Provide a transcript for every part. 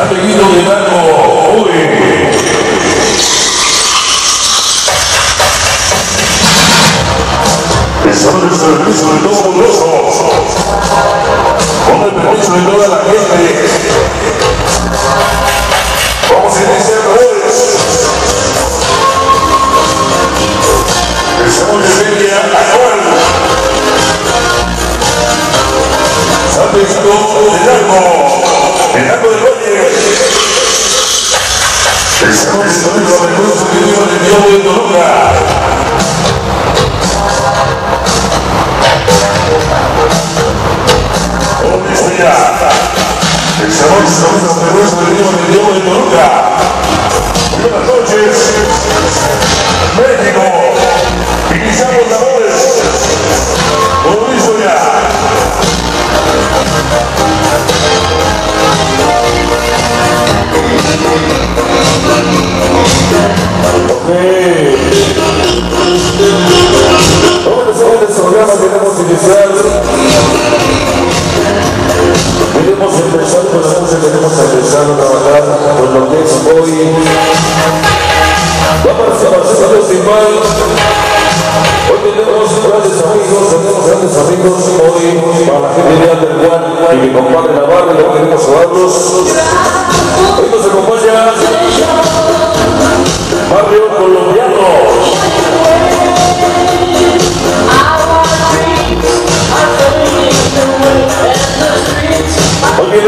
Amiguito de Marco, uy. Estamos en Estamos en el recurso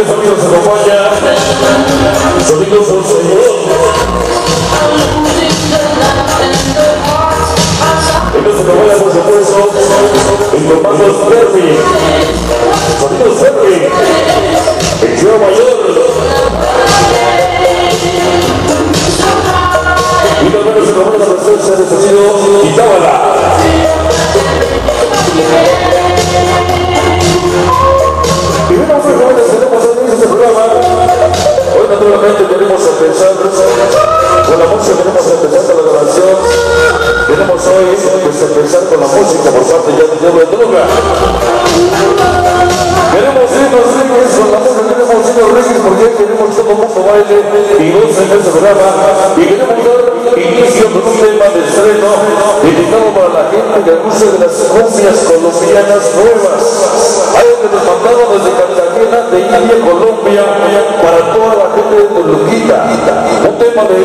Vienes amigos, nos acompaña por supuesto el comando Servi. Sonido Servi. El tío mayor. Y también nos acompaña la presencia de sonido. Y bueno, pues jóvenes, en este programa. Hoy naturalmente queremos empezar con la música, queremos empezar con la grabación. Queremos hoy pues, empezar con la música por parte ya de Diablo de Toluca. Queremos irnos reyes con la música, queremos irnos reyes porque queremos todo el mundo baile y goce en este programa. Y queremos dar inicio con un tema de estreno dedicado para la gente que gusta de las cumbias colombianas nuevas. Mandaron desde Cartagena de India, Colombia, para toda la gente de Toluquita. Un tema de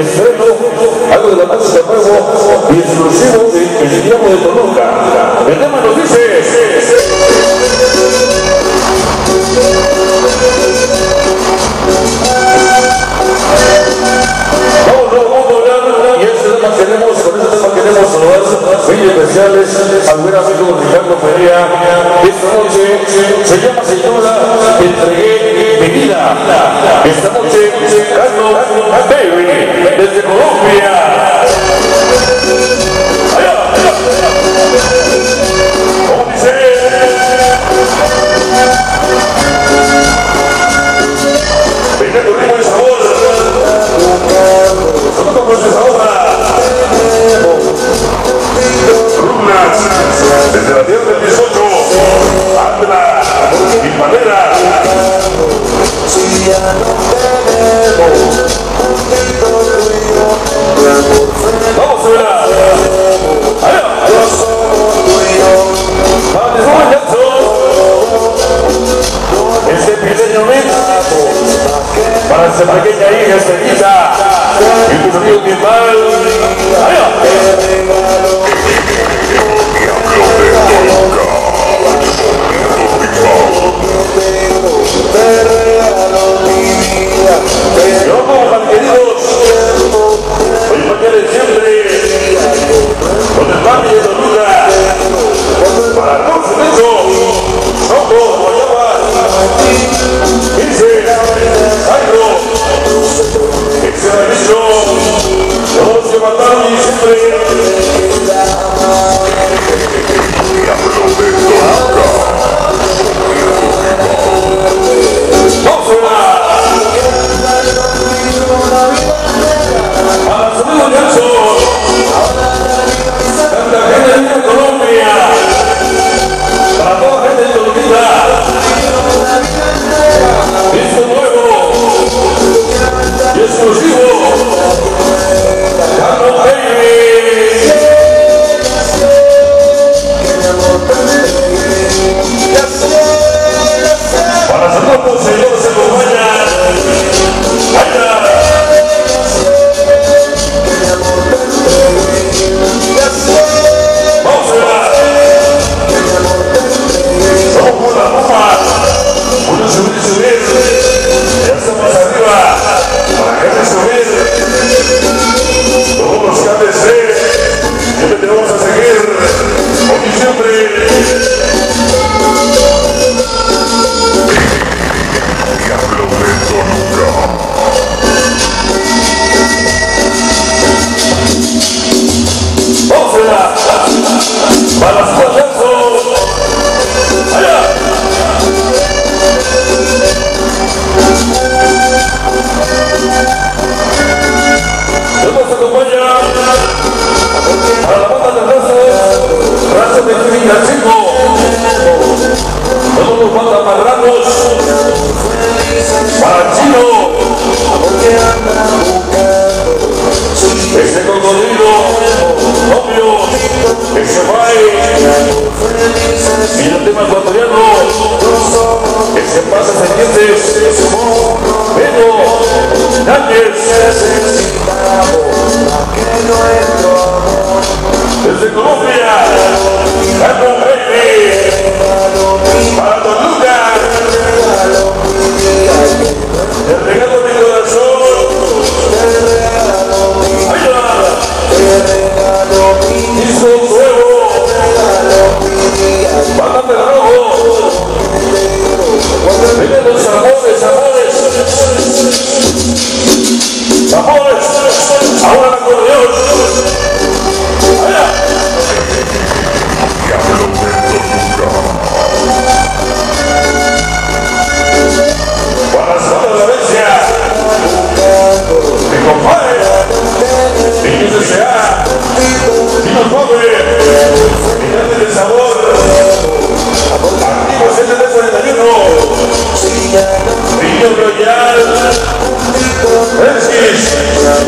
estreno, algo de la música nuevo y exclusivo de El Diablo de Toluca. El tema nos dice... Señora, entregué mi vida. Esta noche, Carlos Baby, desde Colombia. Venga con ritmo sabor. Desde la tierra para esta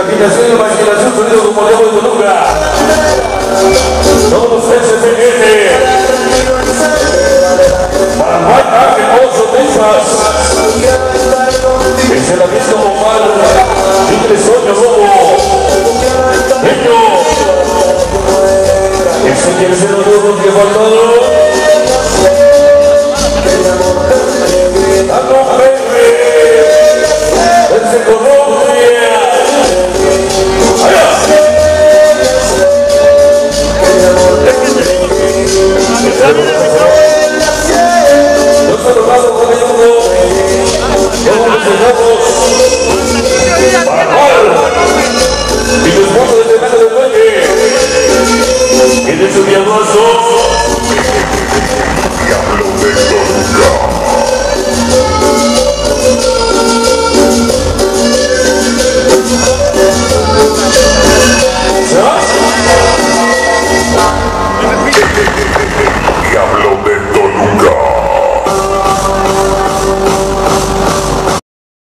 imaginación y imaginación sonido como Diego y Columbra. Todos SPN. Paraguay, Ángel, Oso, Texas. Es el abismo Omar. Tigre, Soño, Lobo. Niño. Es el tercero de que faltaron.